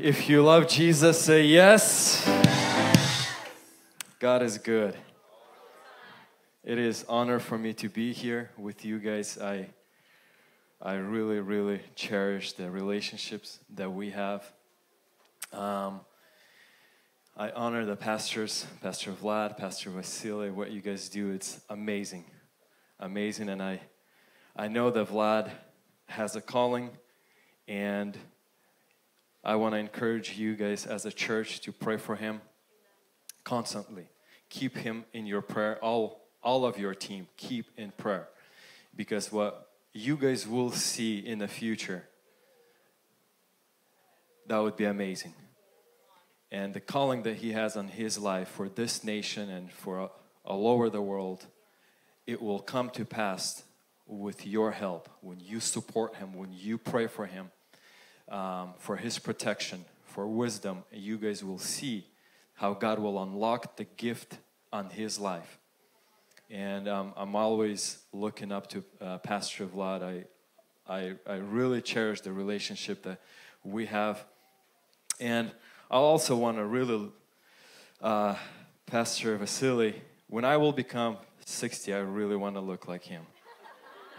If you love Jesus, say yes. God is good. It is honor for me to be here with you guys. I I really, really cherish the relationships that we have. Um, I honor the pastors, Pastor Vlad, Pastor Vasily. What you guys do, it's amazing, amazing. And I, I know that Vlad has a calling, and I want to encourage you guys as a church to pray for him constantly. Keep him in your prayer. All, all of your team, keep in prayer. Because what you guys will see in the future, that would be amazing. And the calling that he has on his life for this nation and for all over the world, it will come to pass with your help when you support him, when you pray for him, um, for his protection, for wisdom. You guys will see how God will unlock the gift on his life. And um, I'm always looking up to uh, Pastor Vlad. I, I, I really cherish the relationship that we have. And I also want to really, uh, Pastor Vasily, when I will become 60, I really want to look like him.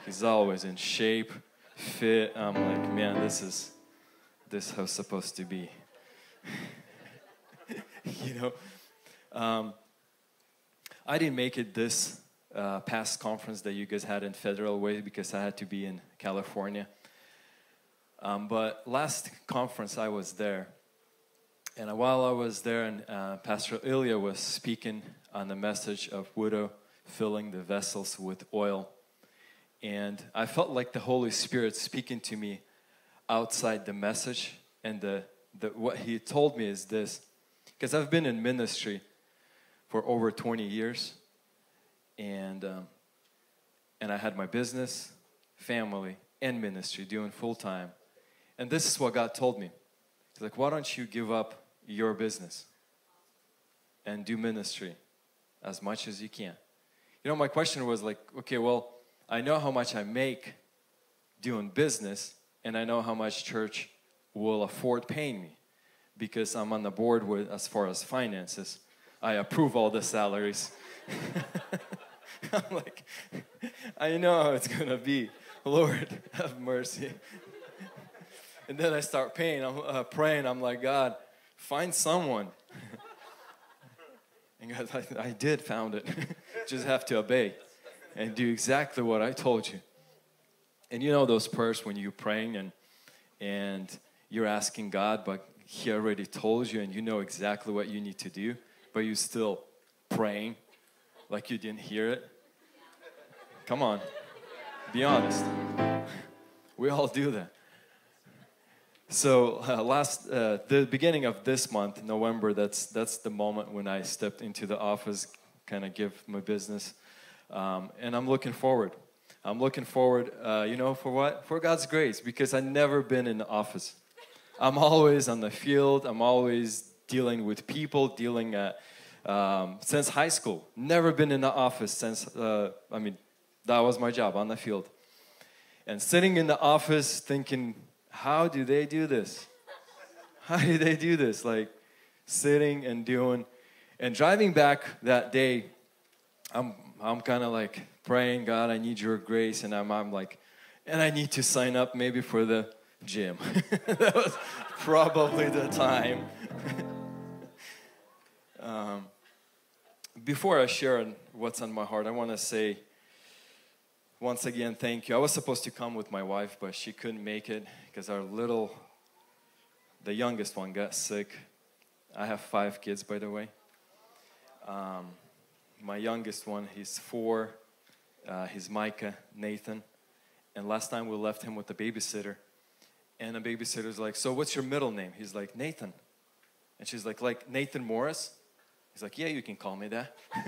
He's always in shape, fit. I'm like, man, this is this how supposed to be. you know, um, I didn't make it this uh, past conference that you guys had in Federal Way because I had to be in California. Um, but last conference I was there, and while I was there, and uh, Pastor Ilya was speaking on the message of widow filling the vessels with oil, and I felt like the Holy Spirit speaking to me outside the message, and the, the what He told me is this, because I've been in ministry for over 20 years, and um, and I had my business, family, and ministry doing full time, and this is what God told me. He's like, why don't you give up your business and do ministry as much as you can? You know, my question was like, okay, well, I know how much I make doing business, and I know how much church will afford paying me because I'm on the board with as far as finances. I approve all the salaries. I'm like, I know how it's gonna be. Lord, have mercy. and then I start paying. I'm uh, praying. I'm like, God, find someone. and God, I, I did found it. Just have to obey and do exactly what I told you. And you know those prayers when you're praying and and you're asking God, but He already told you, and you know exactly what you need to do, but you're still praying like you didn't hear it. Come on, be honest. We all do that. So uh, last uh, the beginning of this month, November, that's that's the moment when I stepped into the office, kind of give my business, um, and I'm looking forward. I'm looking forward, uh, you know, for what? For God's grace, because I've never been in the office. I'm always on the field. I'm always dealing with people, dealing at, um, since high school. Never been in the office since, uh, I mean, that was my job on the field. And sitting in the office thinking, how do they do this? How do they do this? Like sitting and doing, and driving back that day, I'm, I'm kind of like, praying, God, I need your grace. And I'm, I'm like, and I need to sign up maybe for the gym. that was probably the time. um, before I share what's on my heart, I want to say once again, thank you. I was supposed to come with my wife, but she couldn't make it because our little, the youngest one, got sick. I have five kids, by the way. Um, my youngest one, he's four uh, his Micah, Nathan. And last time we left him with the babysitter. And the babysitter's like, So what's your middle name? He's like, Nathan. And she's like, Like Nathan Morris? He's like, Yeah, you can call me that.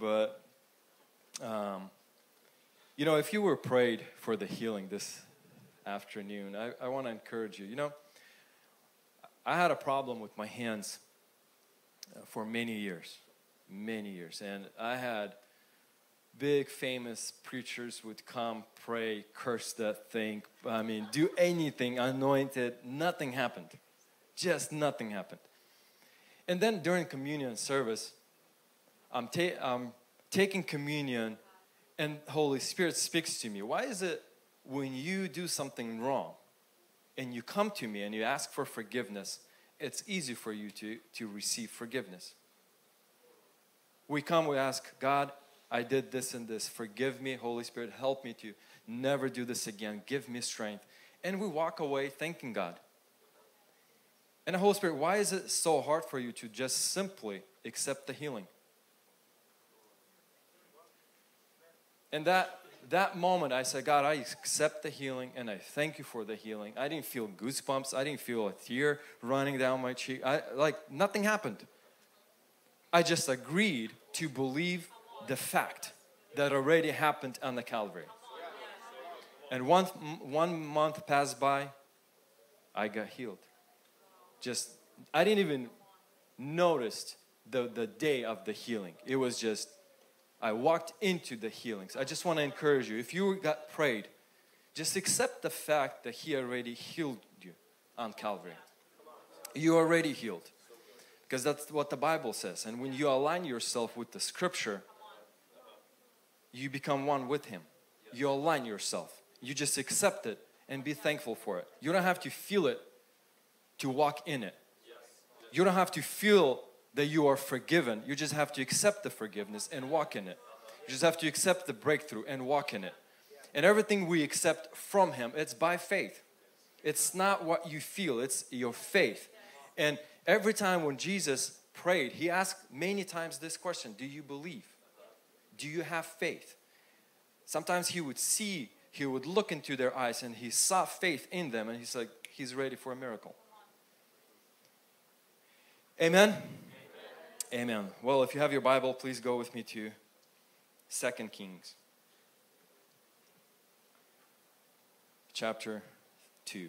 but, um, you know, if you were prayed for the healing this afternoon, I, I want to encourage you. You know, I had a problem with my hands uh, for many years, many years. And I had big famous preachers would come, pray, curse that thing, I mean, do anything anointed, nothing happened. Just nothing happened. And then during communion service, I'm, ta- I'm taking communion and Holy Spirit speaks to me. Why is it when you do something wrong and you come to me and you ask for forgiveness, it's easy for you to, to receive forgiveness? We come, we ask, God, I did this and this. Forgive me, Holy Spirit. Help me to never do this again. Give me strength. And we walk away thanking God. And the Holy Spirit, why is it so hard for you to just simply accept the healing? And that that moment I said, God, I accept the healing and I thank you for the healing. I didn't feel goosebumps. I didn't feel a tear running down my cheek. I like nothing happened. I just agreed to believe the fact that already happened on the Calvary. And one, one month passed by, I got healed. Just, I didn't even notice the, the day of the healing. It was just, I walked into the healings. I just want to encourage you if you got prayed, just accept the fact that He already healed you on Calvary. You already healed. Because that's what the Bible says. And when you align yourself with the scripture, you become one with Him. You align yourself. You just accept it and be thankful for it. You don't have to feel it to walk in it. You don't have to feel that you are forgiven. You just have to accept the forgiveness and walk in it. You just have to accept the breakthrough and walk in it. And everything we accept from Him, it's by faith. It's not what you feel, it's your faith. And every time when Jesus prayed, He asked many times this question Do you believe? Do you have faith? Sometimes He would see, He would look into their eyes and He saw faith in them and He's like, He's ready for a miracle. Amen. Amen. Well, if you have your Bible, please go with me to Second Kings chapter 2.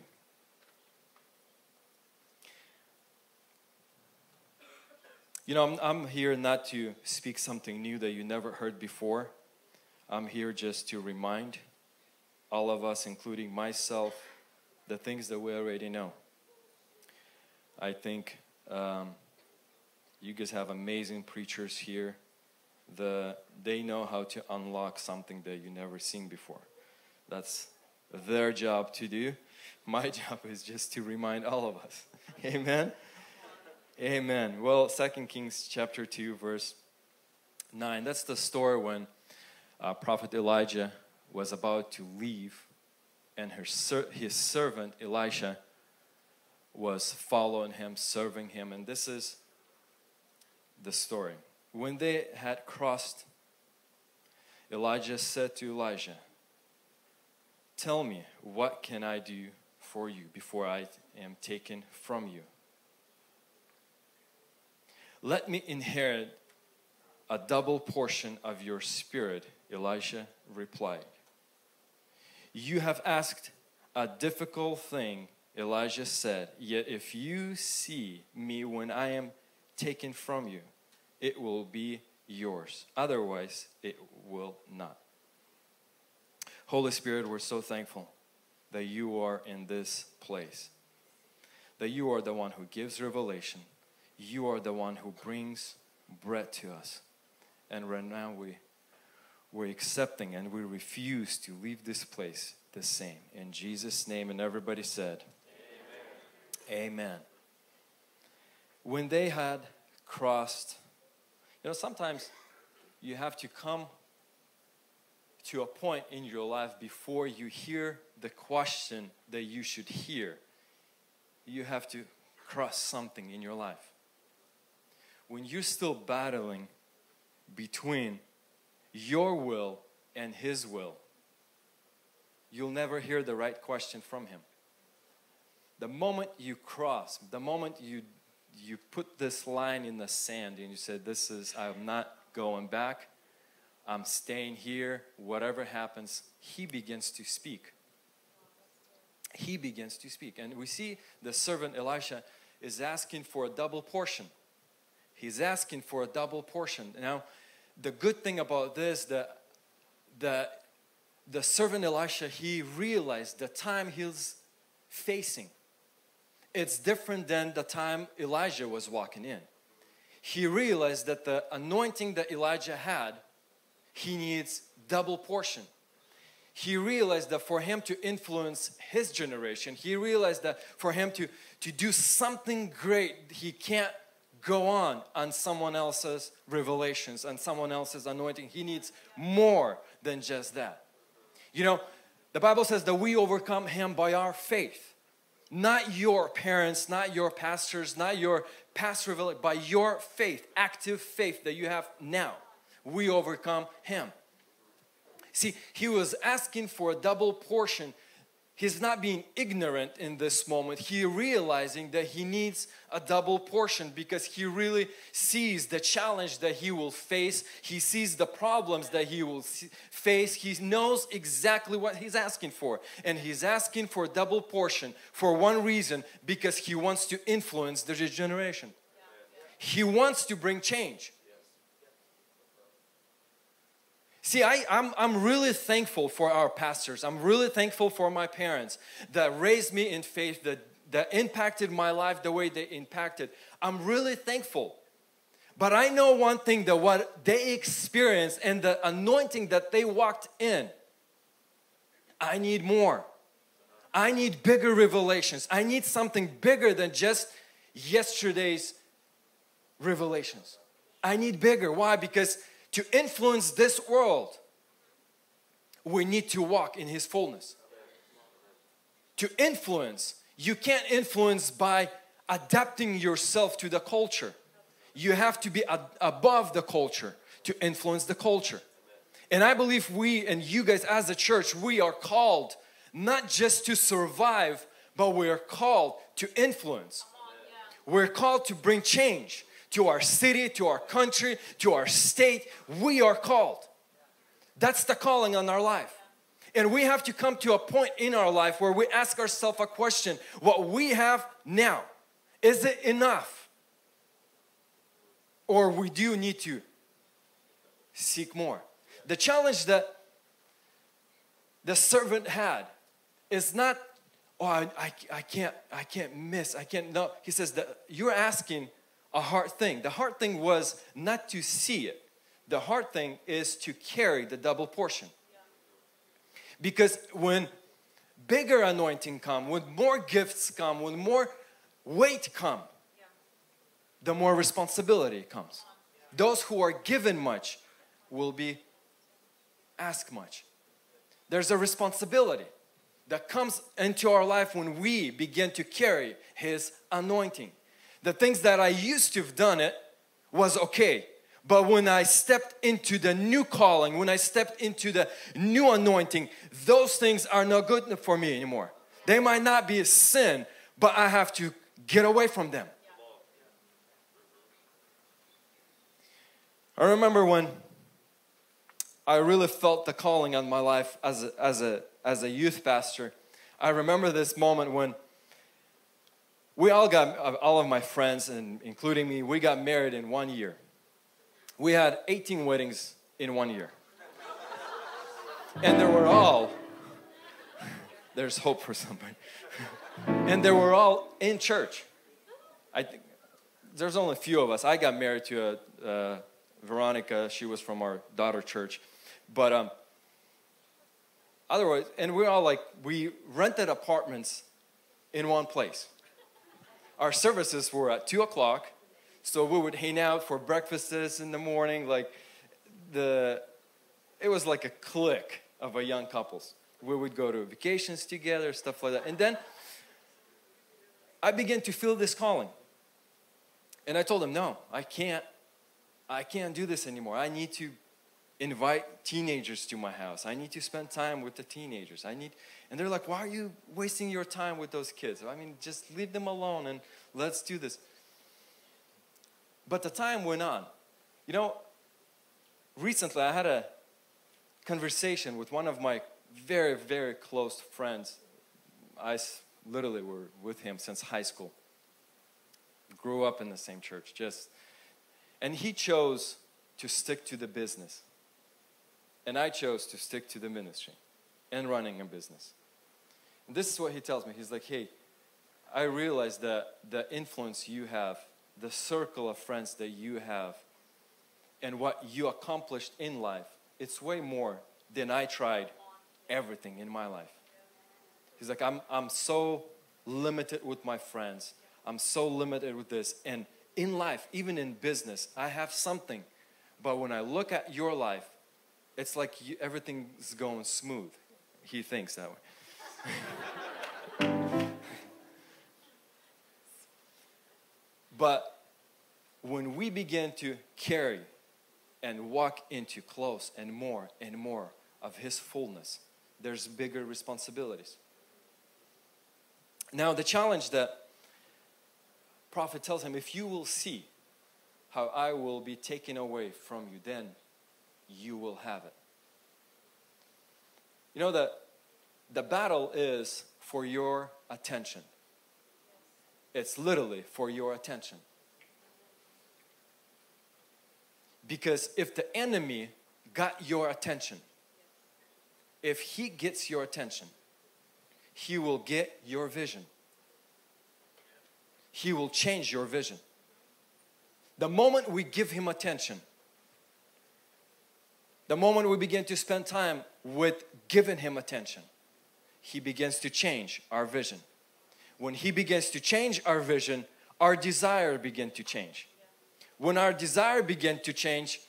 You know, I'm, I'm here not to speak something new that you never heard before. I'm here just to remind all of us, including myself, the things that we already know. I think um, you guys have amazing preachers here. The, they know how to unlock something that you never seen before. That's their job to do. My job is just to remind all of us. Amen. Amen. Well, Second Kings chapter 2, verse 9. That's the story when uh, Prophet Elijah was about to leave, and her, his servant Elisha was following him, serving him. And this is the story. When they had crossed, Elijah said to Elisha, Tell me, what can I do for you before I am taken from you? Let me inherit a double portion of your spirit, Elisha replied. You have asked a difficult thing, Elijah said, yet if you see me when I am taken from you, it will be yours. Otherwise, it will not. Holy Spirit, we're so thankful that you are in this place, that you are the one who gives revelation, you are the one who brings bread to us. And right now we, we're accepting and we refuse to leave this place the same. In Jesus' name, and everybody said, Amen. Amen. When they had crossed, you know, sometimes you have to come to a point in your life before you hear the question that you should hear. You have to cross something in your life. When you're still battling between your will and His will, you'll never hear the right question from Him. The moment you cross, the moment you you put this line in the sand and you said, This is, I'm not going back, I'm staying here, whatever happens, he begins to speak. He begins to speak. And we see the servant Elisha is asking for a double portion. He's asking for a double portion. Now, the good thing about this that the, the servant Elisha, he realized the time he's facing. It's different than the time Elijah was walking in. He realized that the anointing that Elijah had, he needs double portion. He realized that for him to influence his generation, he realized that for him to, to do something great, he can't go on on someone else's revelations and someone else's anointing. He needs more than just that. You know, the Bible says that we overcome him by our faith. Not your parents, not your pastors, not your past revelation, by your faith, active faith that you have now. We overcome him. See, he was asking for a double portion he's not being ignorant in this moment. He realizing that he needs a double portion because he really sees the challenge that he will face. He sees the problems that he will face. He knows exactly what he's asking for. And he's asking for a double portion for one reason because he wants to influence the generation. He wants to bring change. See, I, I'm, I'm really thankful for our pastors. I'm really thankful for my parents that raised me in faith, that, that impacted my life the way they impacted. I'm really thankful. But I know one thing that what they experienced and the anointing that they walked in, I need more. I need bigger revelations. I need something bigger than just yesterday's revelations. I need bigger. Why? Because to influence this world, we need to walk in His fullness. To influence, you can't influence by adapting yourself to the culture. You have to be above the culture to influence the culture. And I believe we and you guys as a church, we are called not just to survive, but we are called to influence. We're called to bring change to our city, to our country, to our state. We are called. That's the calling on our life. And we have to come to a point in our life where we ask ourselves a question what we have now, is it enough? Or we do need to seek more. The challenge that the servant had is not, oh, I, I, I can't, I can't miss, I can't, no. He says that you're asking a hard thing. The hard thing was not to see it. The hard thing is to carry the double portion. Because when bigger anointing come, when more gifts come, when more weight come, the more responsibility comes. Those who are given much will be asked much. There's a responsibility that comes into our life when we begin to carry His anointing the things that I used to have done it was okay. But when I stepped into the new calling, when I stepped into the new anointing, those things are not good for me anymore. They might not be a sin, but I have to get away from them. I remember when I really felt the calling on my life as a, as a, as a youth pastor. I remember this moment when we all got, all of my friends, and including me, we got married in one year. We had 18 weddings in one year. And they were all, there's hope for somebody. and they were all in church. I think there's only a few of us. I got married to a, uh, Veronica, she was from our daughter church. But um, otherwise, and we're all like, we rented apartments in one place our services were at two o'clock, so we would hang out for breakfasts in the morning. Like the, it was like a clique of a young couples. We would go to vacations together, stuff like that. And then I began to feel this calling. And I told him, no, I can't, I can't do this anymore. I need to invite teenagers to my house. I need to spend time with the teenagers. I need, and they're like, why are you wasting your time with those kids? I mean, just leave them alone and let's do this. But the time went on. You know, recently I had a conversation with one of my very, very close friends. I literally were with him since high school. Grew up in the same church, just, and he chose to stick to the business And I chose to stick to the ministry and running a business. And this is what he tells me. He's like, hey, I realize that the influence you have, the circle of friends that you have, and what you accomplished in life, it's way more than I tried everything in my life. He's like, I'm, I'm so limited with my friends. I'm so limited with this. And in life, even in business, I have something. But when I look at your life, it's like you, everything's going smooth. He thinks that way. but when we begin to carry and walk into close and more and more of His fullness, there's bigger responsibilities. Now, the challenge that prophet tells him, if you will see how I will be taken away from you, then you will have it. You know that the battle is for your attention. It's literally for your attention. Because if the enemy got your attention, if he gets your attention, he will get your vision. He will change your vision. The moment we give him attention, the moment we begin to spend time with giving him attention, he begins to change our vision. When he begins to change our vision, our desire begin to change. When our desire begin to change,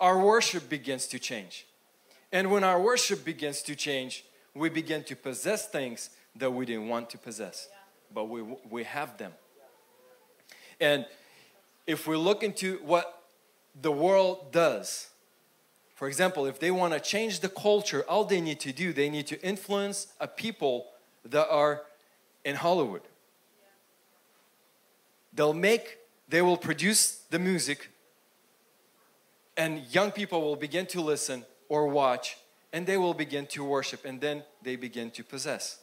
our worship begins to change. And when our worship begins to change, we begin to possess things that we didn't want to possess, but we, we have them. And if we look into what the world does, for example, if they want to change the culture, all they need to do, they need to influence a people that are in Hollywood. They'll make, they will produce the music, and young people will begin to listen or watch and they will begin to worship and then they begin to possess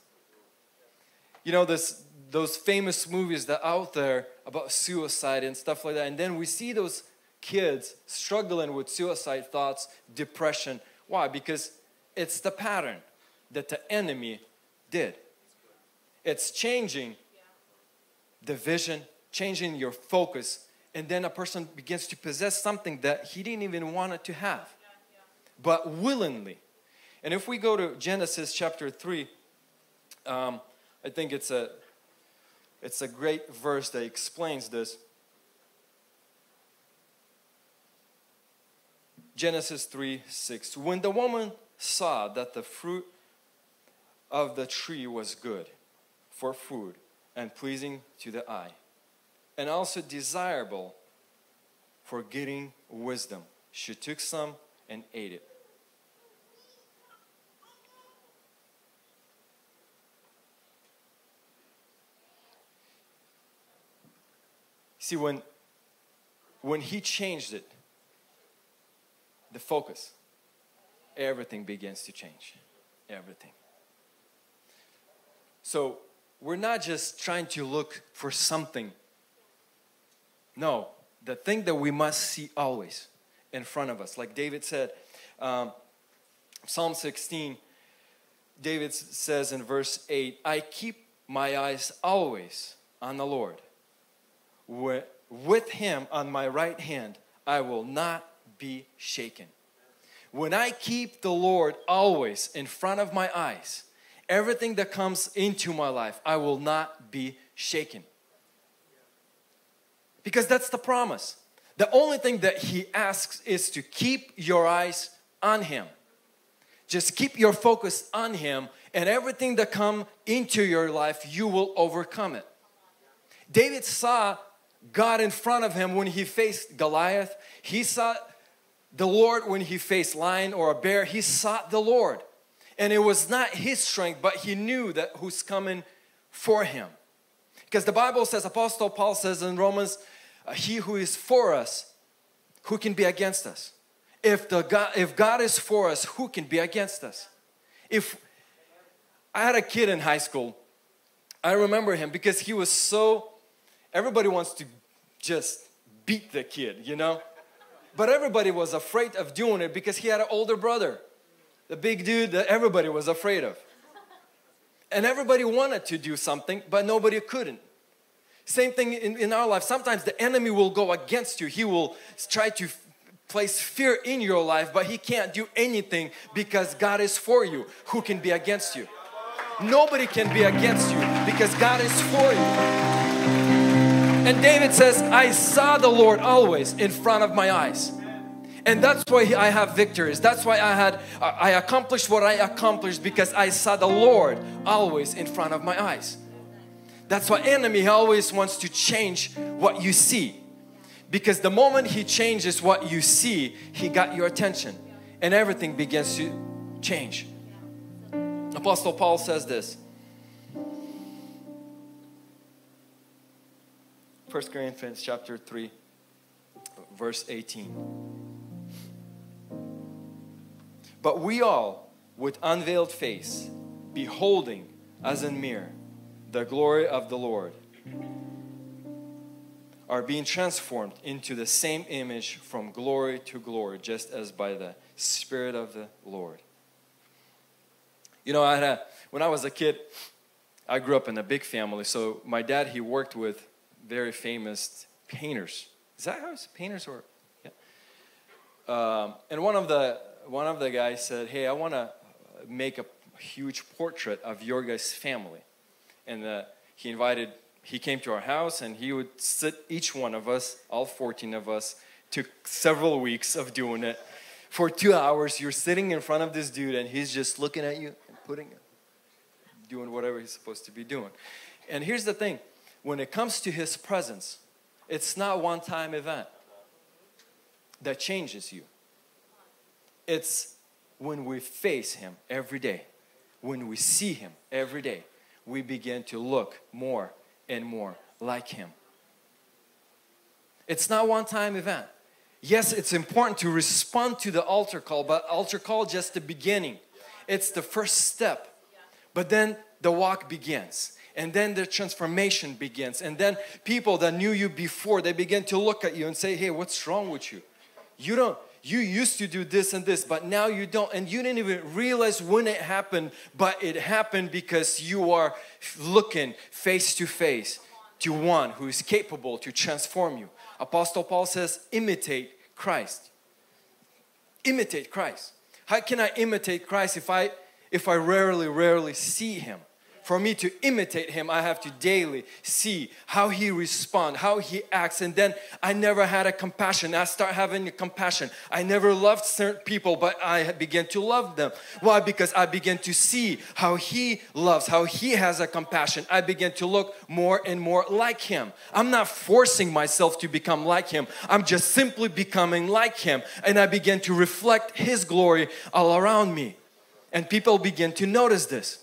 you know this those famous movies that out there about suicide and stuff like that and then we see those kids struggling with suicide thoughts depression why because it's the pattern that the enemy did it's changing the vision changing your focus and then a person begins to possess something that he didn't even want it to have but willingly. And if we go to Genesis chapter 3, um, I think it's a, it's a great verse that explains this. Genesis 3 6. When the woman saw that the fruit of the tree was good for food and pleasing to the eye, and also desirable for getting wisdom, she took some and ate it. See, when, when he changed it, the focus, everything begins to change. Everything. So we're not just trying to look for something. No, the thing that we must see always in front of us. Like David said, um, Psalm 16, David says in verse 8, I keep my eyes always on the Lord with him on my right hand, I will not be shaken. When I keep the Lord always in front of my eyes, everything that comes into my life, I will not be shaken. Because that's the promise. The only thing that He asks is to keep your eyes on Him. Just keep your focus on Him, and everything that come into your life, you will overcome it. David saw God in front of him when he faced Goliath. He saw the Lord when he faced lion or a bear. He sought the Lord. And it was not his strength, but he knew that who's coming for him. Because the Bible says, Apostle Paul says in Romans, uh, he who is for us, who can be against us? If, the God, if God is for us, who can be against us? If I had a kid in high school, I remember him because he was so everybody wants to just beat the kid, you know? But everybody was afraid of doing it because he had an older brother, the big dude that everybody was afraid of. And everybody wanted to do something, but nobody couldn't. Same thing in, in our life. Sometimes the enemy will go against you. He will try to place fear in your life, but he can't do anything because God is for you. Who can be against you? Nobody can be against you because God is for you. And David says, I saw the Lord always in front of my eyes. And that's why I have victories. That's why I had I accomplished what I accomplished because I saw the Lord always in front of my eyes. That's why enemy always wants to change what you see. Because the moment he changes what you see, he got your attention and everything begins to change. Apostle Paul says this. 1 Corinthians chapter 3 verse 18. But we all, with unveiled face, beholding as in mirror the glory of the Lord, are being transformed into the same image from glory to glory, just as by the Spirit of the Lord. You know, I had a, when I was a kid, I grew up in a big family. So my dad, he worked with very famous painters. Is that how it's painters or? Yeah. Um, and one of the one of the guys said, "Hey, I want to make a huge portrait of your guys' family," and uh, he invited. He came to our house, and he would sit each one of us, all 14 of us, took several weeks of doing it. For two hours, you're sitting in front of this dude, and he's just looking at you and putting, doing whatever he's supposed to be doing. And here's the thing: when it comes to his presence, it's not one-time event that changes you. It's when we face Him every day, when we see Him every day, we begin to look more and more like Him. It's not one time event. Yes, it's important to respond to the altar call, but altar call just the beginning. It's the first step. But then the walk begins and then the transformation begins and then people that knew you before they begin to look at you and say hey what's wrong with you you don't you used to do this and this, but now you don't. And you didn't even realize when it happened, but it happened because you are looking face to face to one who is capable to transform you. Apostle Paul says, imitate Christ. Imitate Christ. How can I imitate Christ if I if I rarely, rarely see him? For me to imitate him, I have to daily see how he responds, how he acts. And then I never had a compassion. I start having a compassion. I never loved certain people, but I began to love them. Why? Because I began to see how he loves, how he has a compassion. I began to look more and more like him. I'm not forcing myself to become like him. I'm just simply becoming like him. And I began to reflect his glory all around me. And people begin to notice this.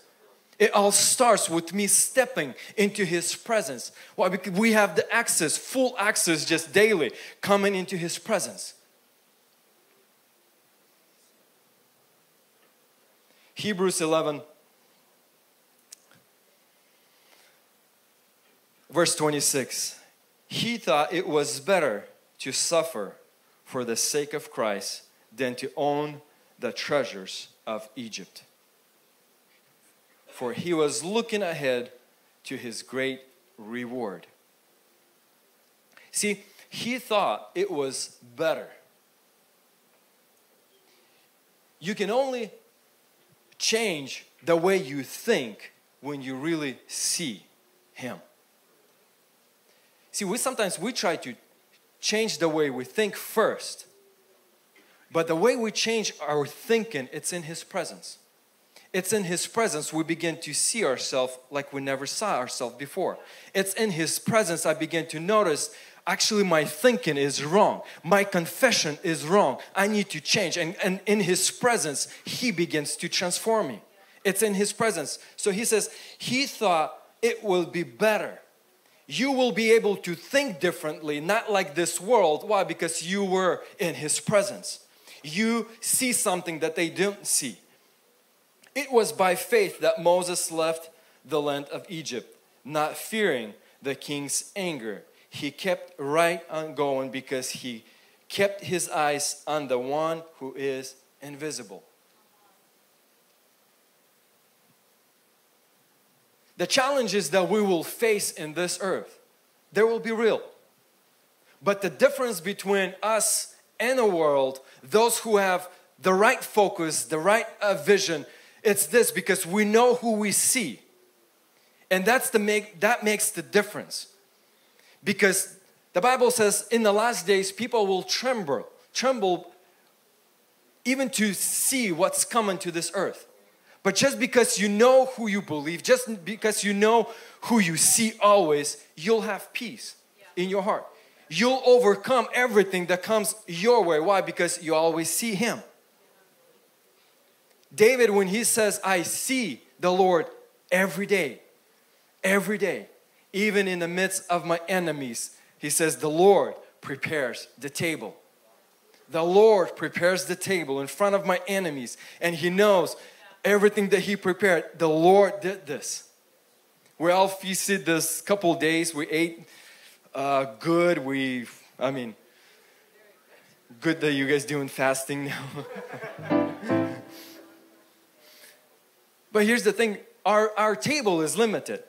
It all starts with me stepping into His presence. Why? Because we have the access, full access, just daily coming into His presence. Hebrews 11, verse 26. He thought it was better to suffer for the sake of Christ than to own the treasures of Egypt for he was looking ahead to his great reward. See, he thought it was better. You can only change the way you think when you really see him. See, we sometimes we try to change the way we think first. But the way we change our thinking, it's in his presence. It's in His presence we begin to see ourselves like we never saw ourselves before. It's in His presence I begin to notice actually my thinking is wrong. My confession is wrong. I need to change. And, and in His presence, He begins to transform me. It's in His presence. So He says, He thought it will be better. You will be able to think differently, not like this world. Why? Because you were in His presence. You see something that they don't see. It was by faith that Moses left the land of Egypt, not fearing the king's anger. He kept right on going because he kept his eyes on the one who is invisible. The challenges that we will face in this earth, they will be real. But the difference between us and the world, those who have the right focus, the right uh, vision, it's this because we know who we see. And that's the make that makes the difference. Because the Bible says in the last days people will tremble, tremble even to see what's coming to this earth. But just because you know who you believe, just because you know who you see always, you'll have peace in your heart. You'll overcome everything that comes your way. Why? Because you always see Him. David, when he says, I see the Lord every day, every day, even in the midst of my enemies, he says, The Lord prepares the table. The Lord prepares the table in front of my enemies, and He knows everything that He prepared. The Lord did this. We all feasted this couple days. We ate uh, good. We, I mean, good that you guys doing fasting now. but here's the thing: our our table is limited.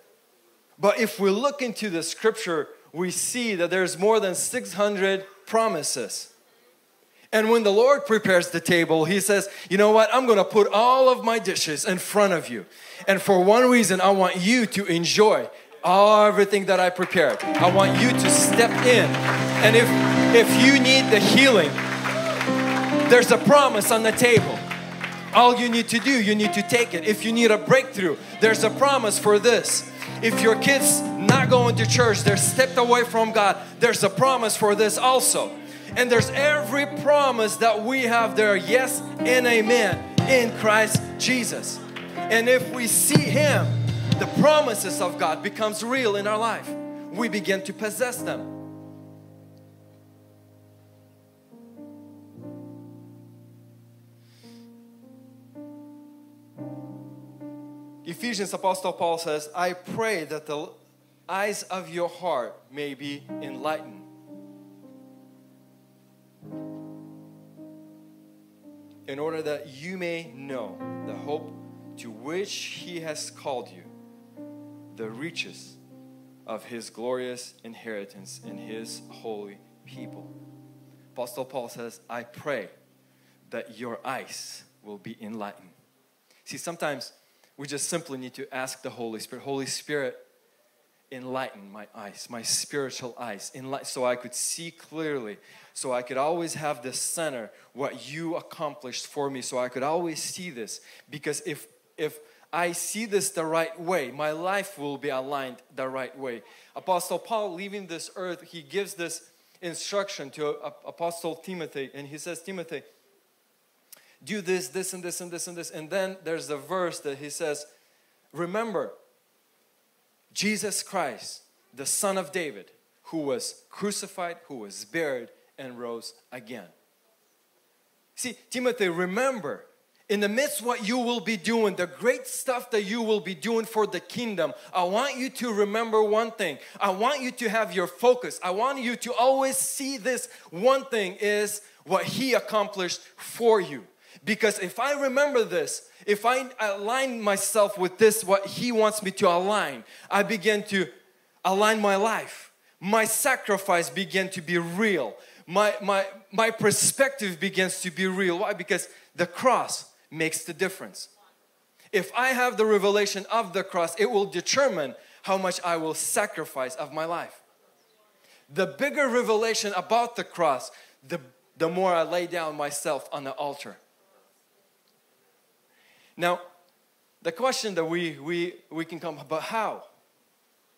But if we look into the Scripture, we see that there's more than 600 promises. And when the Lord prepares the table, He says, You know what? I'm going to put all of my dishes in front of you. And for one reason, I want you to enjoy everything that I prepared. I want you to step in. And if, if you need the healing, there's a promise on the table. All you need to do, you need to take it. If you need a breakthrough, there's a promise for this. If your kids not going to church, they're stepped away from God, there's a promise for this also. And there's every promise that we have there, yes and amen, in Christ Jesus. And if we see Him, the promises of God becomes real in our life. We begin to possess them. Ephesians Apostle Paul says, I pray that the eyes of your heart may be enlightened in order that you may know the hope to which He has called you, the riches of His glorious inheritance in His holy people. Apostle Paul says, I pray that your eyes will be enlightened. See, sometimes we just simply need to ask the Holy Spirit, Holy Spirit, enlighten my eyes, my spiritual eyes, enlighten, so I could see clearly, so I could always have the center, what you accomplished for me, so I could always see this. Because if if I see this the right way, my life will be aligned the right way. Apostle Paul, leaving this earth, he gives this instruction to Apostle Timothy, and he says, Timothy, do this, this, and this, and this, and this. And then there's a verse that he says, Remember, Jesus Christ, the Son of David, who was crucified, who was buried, and rose again. See, Timothy, remember, in the midst what you will be doing, the great stuff that you will be doing for the kingdom, I want you to remember one thing. I want you to have your focus. I want you to always see this one thing is what he accomplished for you. Because if I remember this, if I align myself with this, what He wants me to align, I begin to align my life. My sacrifice begin to be real. My, my, my perspective begins to be real. Why? Because the cross makes the difference. If I have the revelation of the cross, it will determine how much I will sacrifice of my life. The bigger revelation about the cross, the, the more I lay down myself on the altar. Now, the question that we, we, we can come, but how?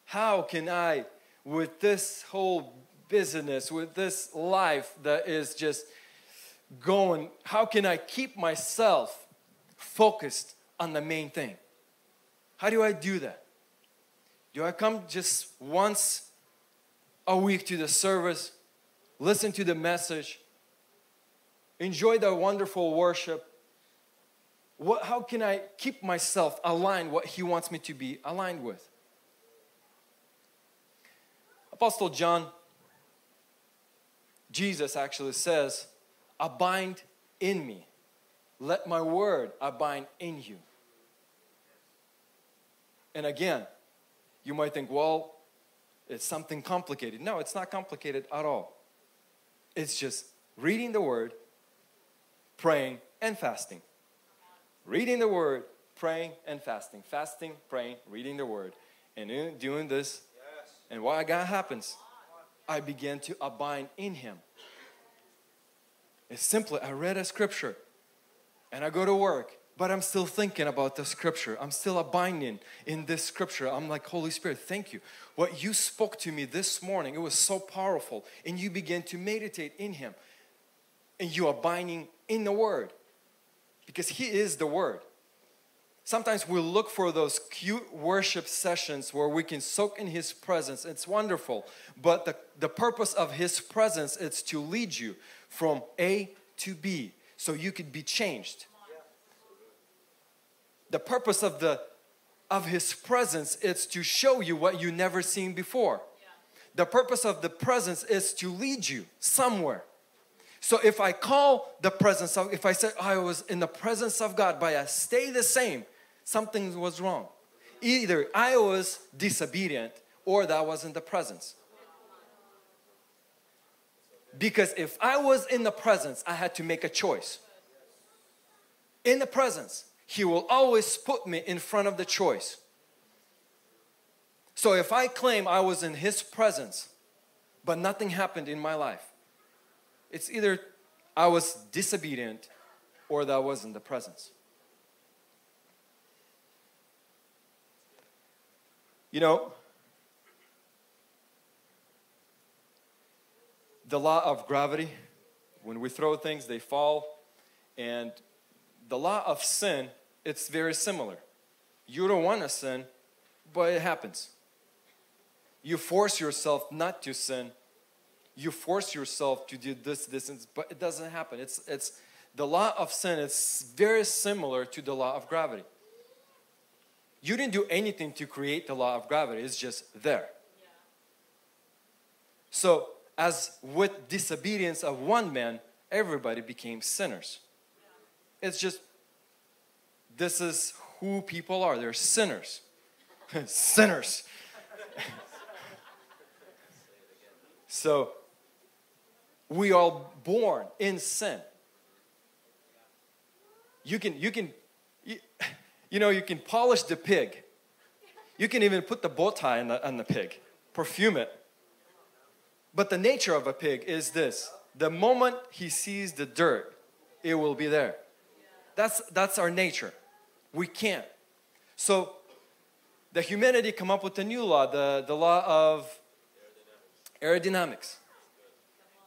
How can I, with this whole business, with this life that is just going, how can I keep myself focused on the main thing? How do I do that? Do I come just once a week to the service, listen to the message, enjoy the wonderful worship, what, how can I keep myself aligned what He wants me to be aligned with? Apostle John, Jesus actually says, Abide in me. Let my word abide in you. And again, you might think, well, it's something complicated. No, it's not complicated at all. It's just reading the word, praying, and fasting. Reading the word, praying, and fasting. Fasting, praying, reading the word. And in doing this, and what God happens, I began to abide in Him. It's simply, I read a scripture and I go to work, but I'm still thinking about the scripture. I'm still abiding in this scripture. I'm like, Holy Spirit, thank you. What you spoke to me this morning, it was so powerful. And you begin to meditate in Him. And you are abiding in the Word because He is the Word. Sometimes we look for those cute worship sessions where we can soak in His presence. It's wonderful. But the, the purpose of His presence is to lead you from A to B so you could be changed. The purpose of the of his presence is to show you what you never seen before. The purpose of the presence is to lead you somewhere. So if I call the presence of, if I say I was in the presence of God, but I stay the same, something was wrong. Either I was disobedient or that wasn't the presence. Because if I was in the presence, I had to make a choice. In the presence, He will always put me in front of the choice. So if I claim I was in His presence, but nothing happened in my life, it's either I was disobedient or that wasn't the presence. You know, the law of gravity, when we throw things, they fall. And the law of sin, it's very similar. You don't want to sin, but it happens. You force yourself not to sin. You force yourself to do this, this, but it doesn't happen. It's, it's the law of sin is very similar to the law of gravity. You didn't do anything to create the law of gravity, it's just there. So, as with disobedience of one man, everybody became sinners. It's just, this is who people are. They're sinners. sinners. so, we are born in sin. You can, you can, you, you know, you can polish the pig. You can even put the bow tie on the, on the pig, perfume it. But the nature of a pig is this the moment he sees the dirt, it will be there. That's, that's our nature. We can't. So the humanity come up with a new law, the, the law of aerodynamics.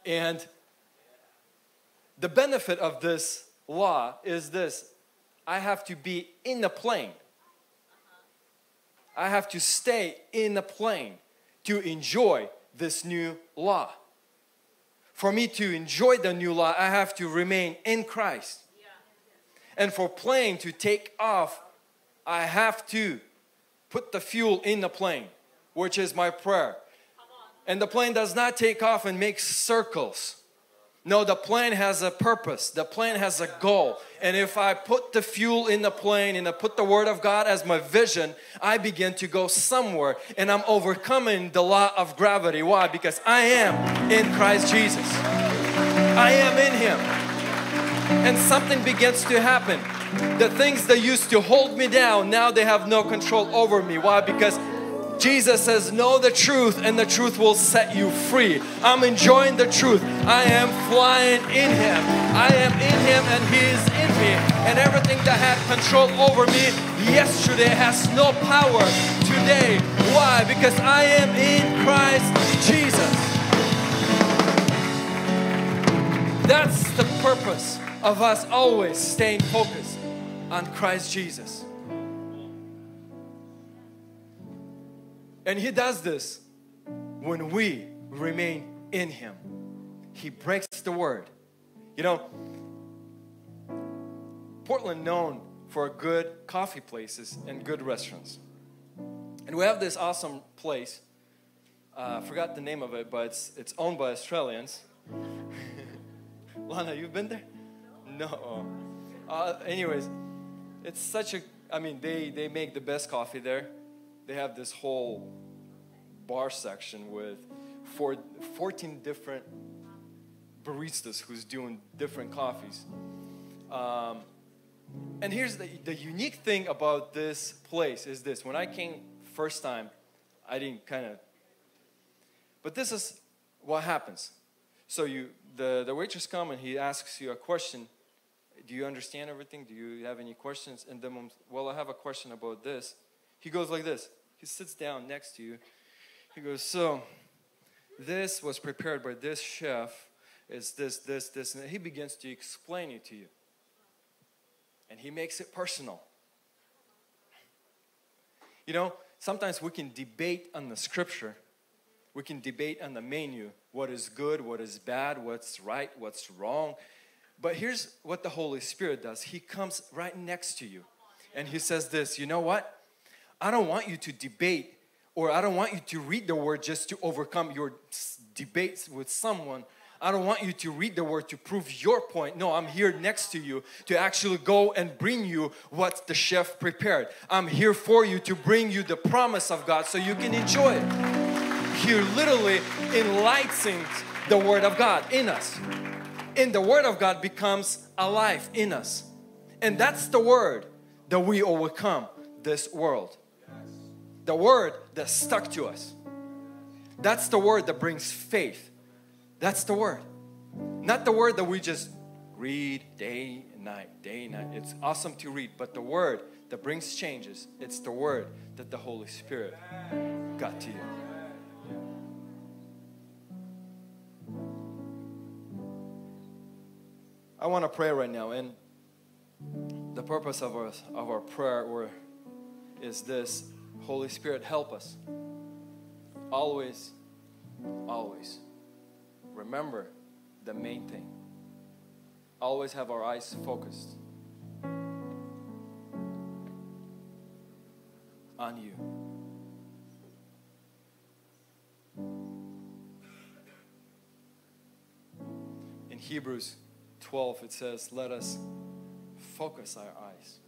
And the benefit of this law is this I have to be in the plane. I have to stay in the plane to enjoy this new law. For me to enjoy the new law, I have to remain in Christ. And for plane to take off, I have to put the fuel in the plane, which is my prayer. And the plane does not take off and make circles. No, the plane has a purpose. The plane has a goal. And if I put the fuel in the plane and I put the Word of God as my vision, I begin to go somewhere and I'm overcoming the law of gravity. Why? Because I am in Christ Jesus. I am in Him. And something begins to happen. The things that used to hold me down, now they have no control over me. Why? Because Jesus says, Know the truth, and the truth will set you free. I'm enjoying the truth. I am flying in Him. I am in Him, and He is in me. And everything that had control over me yesterday has no power today. Why? Because I am in Christ Jesus. That's the purpose of us always staying focused on Christ Jesus. And He does this when we remain in Him. He breaks the word. You know, Portland known for good coffee places and good restaurants. And we have this awesome place. Uh, I forgot the name of it, but it's, it's owned by Australians. Lana, you've been there? No. Uh, anyways, it's such a, I mean, they, they make the best coffee there. They have this whole bar section with four, 14 different baristas who's doing different coffees. Um, and here's the, the unique thing about this place is this. When I came first time, I didn't kind of, but this is what happens. So you, the, the waitress come and he asks you a question. Do you understand everything? Do you have any questions? And then, well, I have a question about this. He goes like this. He sits down next to you. He goes, so this was prepared by this chef. It's this, this, this, and he begins to explain it to you. And he makes it personal. You know, sometimes we can debate on the scripture, we can debate on the menu what is good, what is bad, what's right, what's wrong. But here's what the Holy Spirit does He comes right next to you and He says, This, you know what? I don't want you to debate or I don't want you to read the word just to overcome your debates with someone. I don't want you to read the word to prove your point. No, I'm here next to you to actually go and bring you what the chef prepared. I'm here for you to bring you the promise of God so you can enjoy it. He literally enlightens the word of God in us. And the word of God becomes alive in us. And that's the word that we overcome this world. The word that stuck to us. That's the word that brings faith. That's the word. Not the word that we just read day and night, day and night. It's awesome to read, but the word that brings changes, it's the word that the Holy Spirit got to you. I want to pray right now, and the purpose of our, of our prayer is this Holy Spirit, help us. Always, always remember the main thing. Always have our eyes focused on you. In Hebrews 12, it says, Let us focus our eyes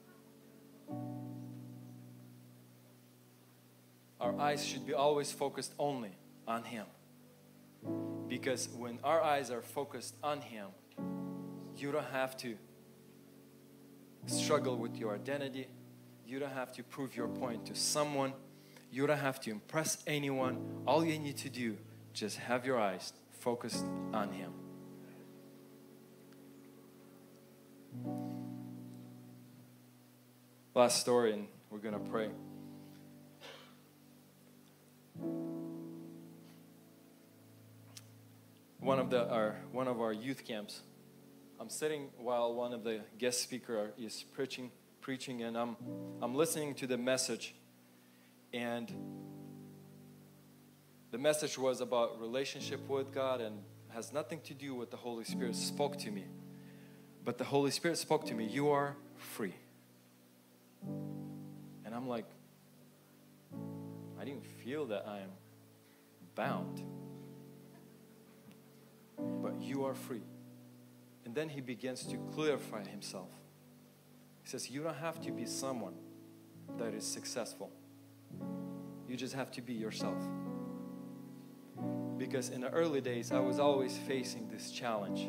our eyes should be always focused only on Him. Because when our eyes are focused on Him, you don't have to struggle with your identity. You don't have to prove your point to someone. You don't have to impress anyone. All you need to do, just have your eyes focused on Him. Last story, and we're going to pray. One of the our one of our youth camps. I'm sitting while one of the guest speaker is preaching preaching and I'm I'm listening to the message and the message was about relationship with God and has nothing to do with the Holy Spirit spoke to me. But the Holy Spirit spoke to me, you are free. And I'm like didn't feel that I am bound but you are free. And then he begins to clarify himself. He says, You don't have to be someone that is successful, you just have to be yourself. Because in the early days, I was always facing this challenge.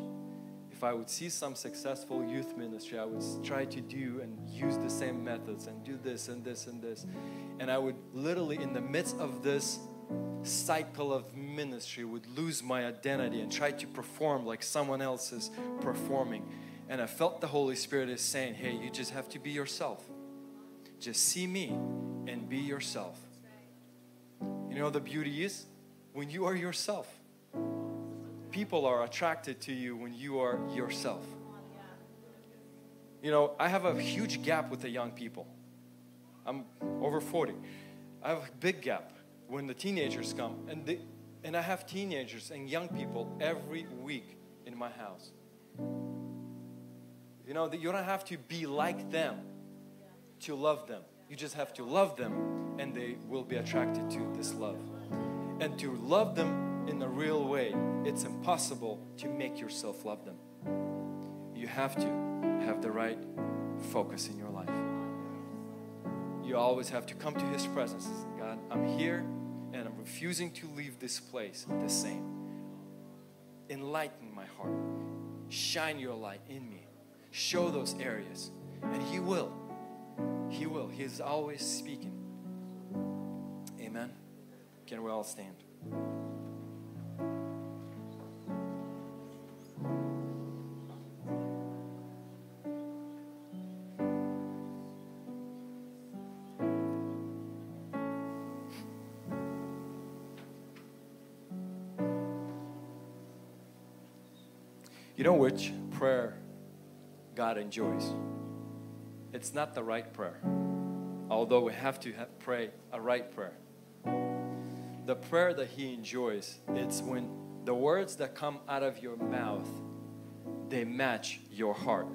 If I would see some successful youth ministry, I would try to do and use the same methods and do this and this and this. And I would literally, in the midst of this cycle of ministry would lose my identity and try to perform like someone else is performing. And I felt the Holy Spirit is saying, hey, you just have to be yourself. Just see me and be yourself. You know the beauty is when you are yourself. People are attracted to you when you are yourself. You know, I have a huge gap with the young people. I'm over 40. I have a big gap when the teenagers come and they, and I have teenagers and young people every week in my house. You know, that you don't have to be like them to love them. You just have to love them and they will be attracted to this love. And to love them in a real way, it's impossible to make yourself love them. You have to have the right focus in your life. You always have to come to His presence. God, I'm here and I'm refusing to leave this place the same. Enlighten my heart. Shine your light in me. Show those areas. And He will. He will. He is always speaking. Amen. Can we all stand? Know which prayer God enjoys? It's not the right prayer, although we have to have, pray a right prayer. The prayer that He enjoys, it's when the words that come out of your mouth they match your heart.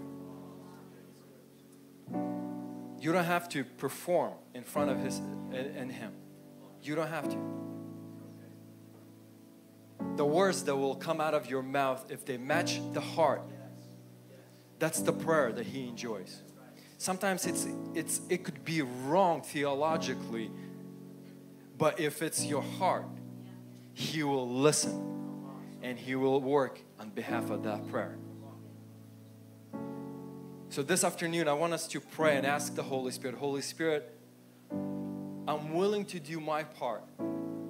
You don't have to perform in front of His and Him. You don't have to the words that will come out of your mouth, if they match the heart, that's the prayer that He enjoys. Sometimes it's, it's, it could be wrong theologically, but if it's your heart, He will listen and He will work on behalf of that prayer. So, this afternoon, I want us to pray and ask the Holy Spirit Holy Spirit, I'm willing to do my part.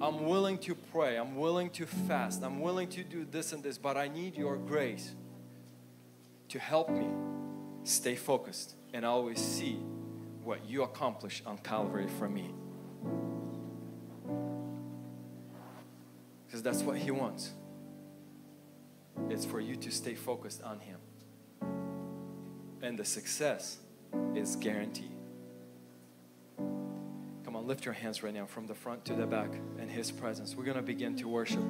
I'm willing to pray. I'm willing to fast. I'm willing to do this and this, but I need your grace to help me stay focused and always see what you accomplish on Calvary for me. Because that's what He wants. It's for you to stay focused on Him. And the success is guaranteed. Lift your hands right now from the front to the back in His presence. We're going to begin to worship.